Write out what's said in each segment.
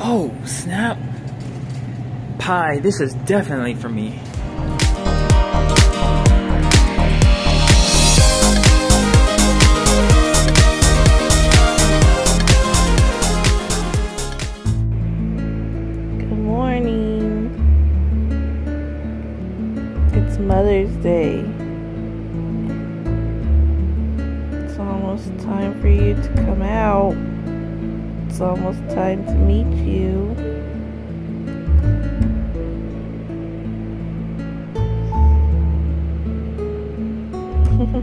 Oh, snap. Pie, this is definitely for me. Good morning. It's Mother's Day. It's almost time for you to come out. It's almost time to meet you.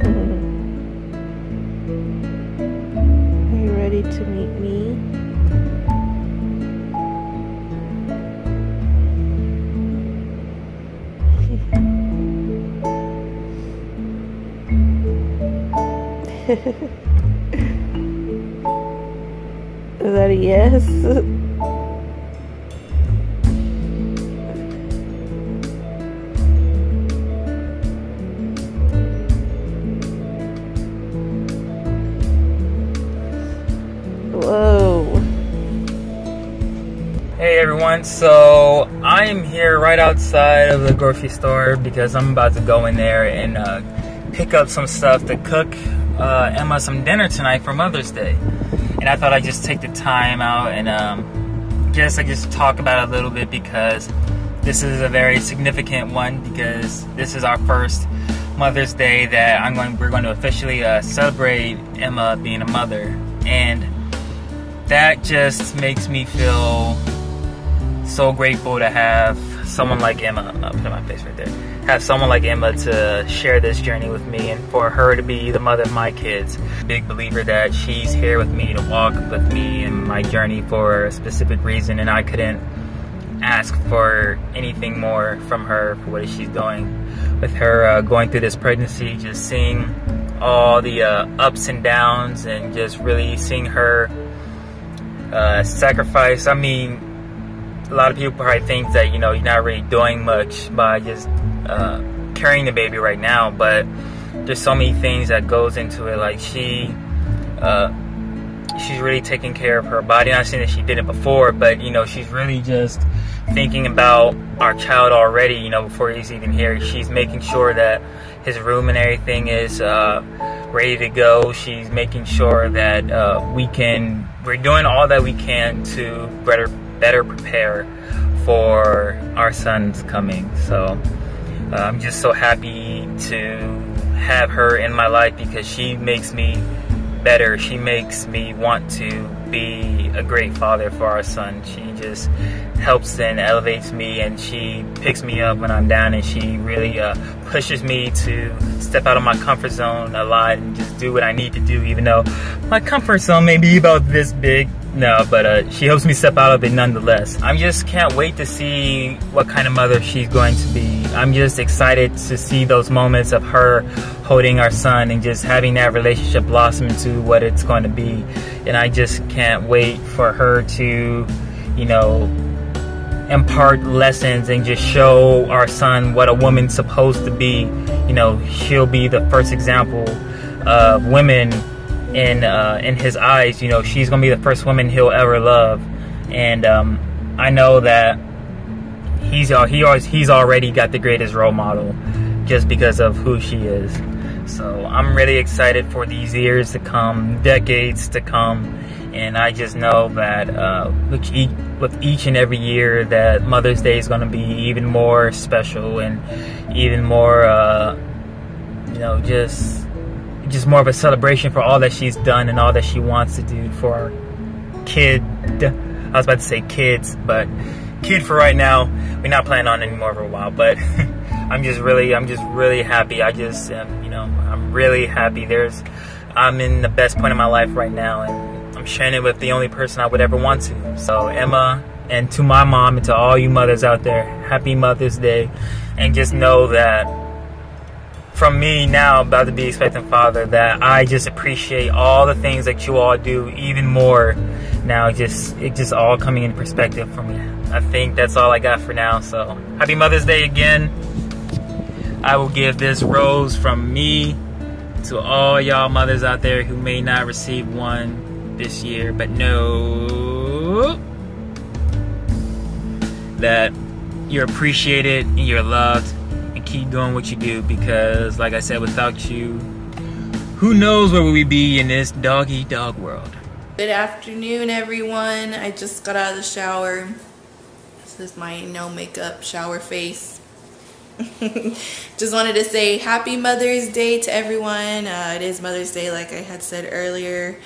Are you ready to meet me? Is that a yes? Whoa. Hey everyone, so I'm here right outside of the grocery store because I'm about to go in there and uh, pick up some stuff to cook uh, Emma some dinner tonight for Mother's Day. And I thought I'd just take the time out and um, guess I just talk about it a little bit because this is a very significant one because this is our first Mother's Day that I'm going. We're going to officially uh, celebrate Emma being a mother, and that just makes me feel so grateful to have someone like Emma. I'll put my face right there. Have someone like Emma to share this journey with me, and for her to be the mother of my kids. Big believer that she's here with me to walk with me in my journey for a specific reason, and I couldn't ask for anything more from her for what she's doing. With her uh, going through this pregnancy, just seeing all the uh, ups and downs, and just really seeing her uh, sacrifice. I mean, a lot of people probably think that you know you're not really doing much by just uh, carrying the baby right now, but there's so many things that goes into it. Like she, uh, she's really taking care of her body. Not saying that she did it before, but you know she's really just thinking about our child already. You know before he's even here, she's making sure that his room and everything is uh, ready to go. She's making sure that uh, we can. We're doing all that we can to better better prepare for our son's coming. So uh, I'm just so happy to have her in my life because she makes me better. She makes me want to be a great father for our son. She just helps and elevates me and she picks me up when I'm down and she really uh, pushes me to step out of my comfort zone a lot and just do what I need to do even though my comfort zone may be about this big no, but uh, she helps me step out of it nonetheless. I just can't wait to see what kind of mother she's going to be. I'm just excited to see those moments of her holding our son and just having that relationship blossom into what it's going to be. And I just can't wait for her to, you know, impart lessons and just show our son what a woman's supposed to be. You know, she'll be the first example of women in uh, in his eyes, you know, she's gonna be the first woman he'll ever love, and um, I know that he's uh, he always he's already got the greatest role model just because of who she is. So I'm really excited for these years to come, decades to come, and I just know that uh, with, each, with each and every year that Mother's Day is to be even more special and even more, uh, you know, just just more of a celebration for all that she's done and all that she wants to do for our kid. I was about to say kids, but kid for right now. We're not planning on any more for a while, but I'm just really, I'm just really happy. I just, um, you know, I'm really happy. There's, I'm in the best point of my life right now, and I'm sharing it with the only person I would ever want to. So Emma, and to my mom, and to all you mothers out there, happy Mother's Day, and just know that from me now about to be expecting father that I just appreciate all the things that you all do even more now. Just it just all coming into perspective for me. I think that's all I got for now. So happy Mother's Day again. I will give this rose from me to all y'all mothers out there who may not receive one this year but know that you're appreciated and you're loved keep doing what you do because like I said without you who knows where we'd be in this doggy dog world. Good afternoon everyone. I just got out of the shower. This is my no makeup shower face. just wanted to say happy Mother's Day to everyone. Uh, it is Mother's Day like I had said earlier.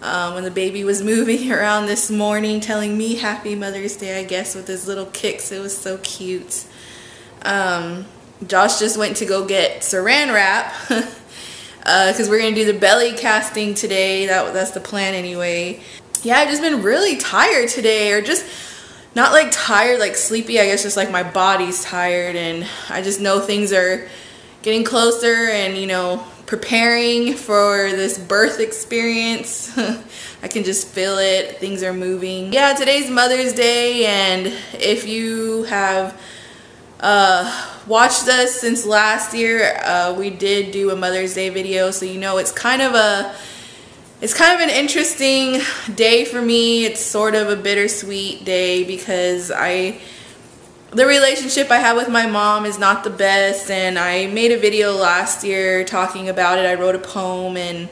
Um, when the baby was moving around this morning telling me happy Mother's Day I guess with his little kicks. It was so cute. Um, Josh just went to go get saran wrap because uh, we're going to do the belly casting today. That, that's the plan anyway. Yeah, I've just been really tired today or just not like tired, like sleepy. I guess just like my body's tired and I just know things are getting closer and, you know, preparing for this birth experience. I can just feel it. Things are moving. Yeah, today's Mother's Day and if you have uh, watched us since last year, uh, we did do a Mother's Day video, so you know it's kind of a it's kind of an interesting day for me. It's sort of a bittersweet day because I the relationship I have with my mom is not the best and I made a video last year talking about it. I wrote a poem and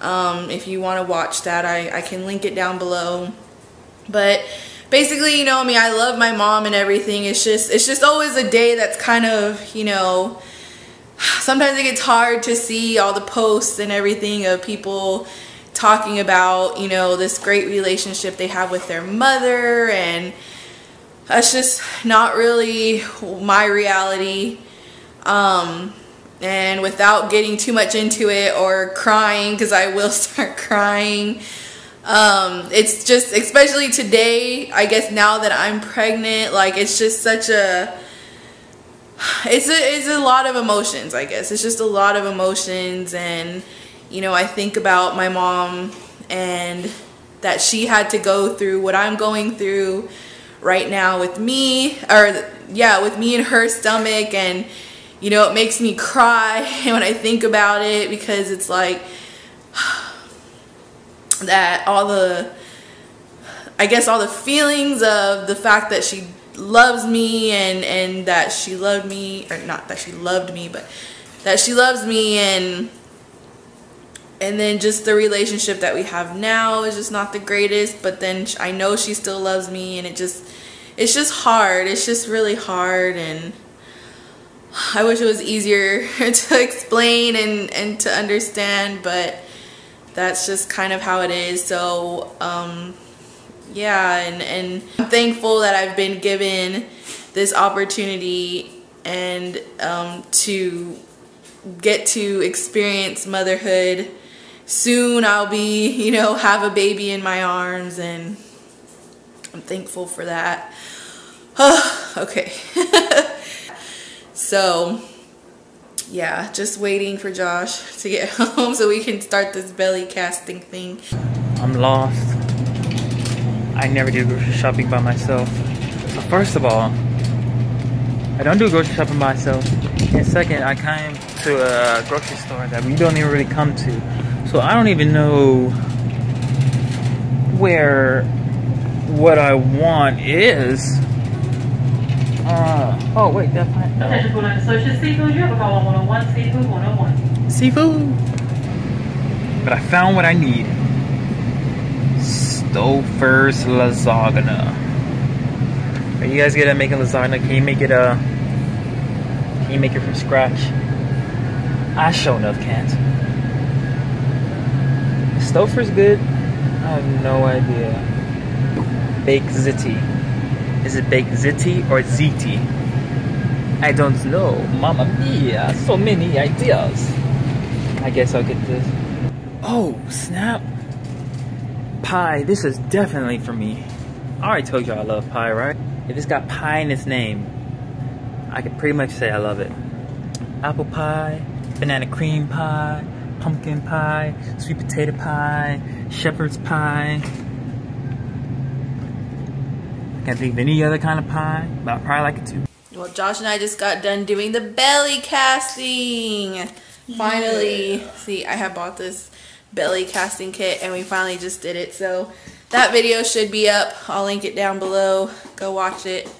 um, if you want to watch that I, I can link it down below. But basically, you know, I mean, I love my mom and everything. It's just, it's just always a day that's kind of, you know, sometimes it gets hard to see all the posts and everything of people talking about, you know, this great relationship they have with their mother and that's just not really my reality. Um, and without getting too much into it or crying, because I will start crying, um, it's just, especially today, I guess now that I'm pregnant, like it's just such a, it's a, it's a lot of emotions, I guess. It's just a lot of emotions and, you know, I think about my mom and that she had to go through what I'm going through right now with me, or yeah, with me in her stomach and, you know, it makes me cry when I think about it because it's like, that all the I guess all the feelings of the fact that she loves me and and that she loved me or not that she loved me but that she loves me and and then just the relationship that we have now is just not the greatest but then I know she still loves me and it just it's just hard. It's just really hard and I wish it was easier to explain and and to understand but that's just kind of how it is. So, um, yeah, and, and I'm thankful that I've been given this opportunity and um, to get to experience motherhood. Soon I'll be, you know, have a baby in my arms and I'm thankful for that. okay. so, yeah, just waiting for Josh to get home so we can start this belly casting thing. I'm lost. I never do grocery shopping by myself. So first of all, I don't do grocery shopping by myself. And second, I came to a grocery store that we don't even really come to. So I don't even know where what I want is. Uh, oh wait, that's fine. No. Seafood, you have a call on 101, Seafood 101. Seafood? But I found what I need. Stouffer's lasagna. Are you guys good at making lasagna? Can you make it, uh, can you make it from scratch? I sure enough can't. Stouffer's good? I have no idea. Baked ziti. Is it baked ziti or ziti? I don't know. Mamma mia, so many ideas. I guess I'll get this. Oh, snap. Pie, this is definitely for me. I already told you I love pie, right? If it's got pie in its name, I can pretty much say I love it. Apple pie, banana cream pie, pumpkin pie, sweet potato pie, shepherd's pie, can't think of any other kind of pie, but I probably like it too. Well, Josh and I just got done doing the belly casting. Finally, see, I have bought this belly casting kit and we finally just did it. So that video should be up. I'll link it down below. Go watch it.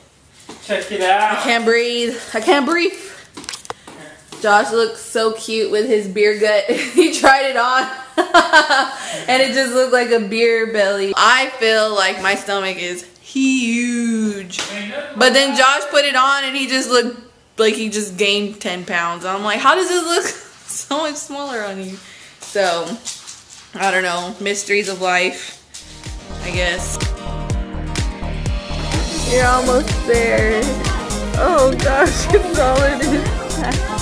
Check it out. I can't breathe. I can't breathe. Josh looks so cute with his beer gut. he tried it on and it just looked like a beer belly. I feel like my stomach is huge. But then Josh put it on and he just looked like he just gained 10 pounds. I'm like, how does it look so much smaller on you? So, I don't know. Mysteries of life, I guess. You're almost there. Oh gosh, it's all it is.